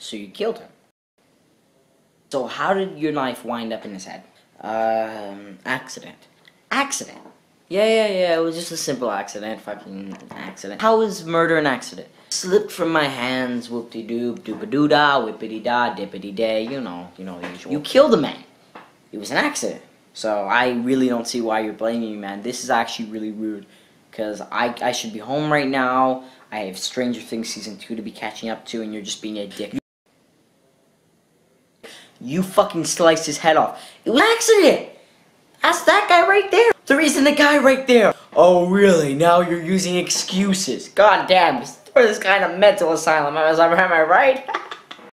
so you killed him. So how did your knife wind up in his head? Um, accident. Accident. Yeah, yeah, yeah, it was just a simple accident, fucking accident. How is murder an accident? Slipped from my hands, whoop-de-doop, doop-a-doo-da, whippity-da, dippity-day, you know, you know the usual. You killed a man. It was an accident. So I really don't see why you're blaming me, man. This is actually really rude. Because I, I should be home right now. I have Stranger Things Season 2 to be catching up to, and you're just being a dick. You fucking sliced his head off. It was accident! That's that guy right there! The reason the guy right there! Oh really? Now you're using excuses. God damn, throw this guy in a mental asylum. Am I right?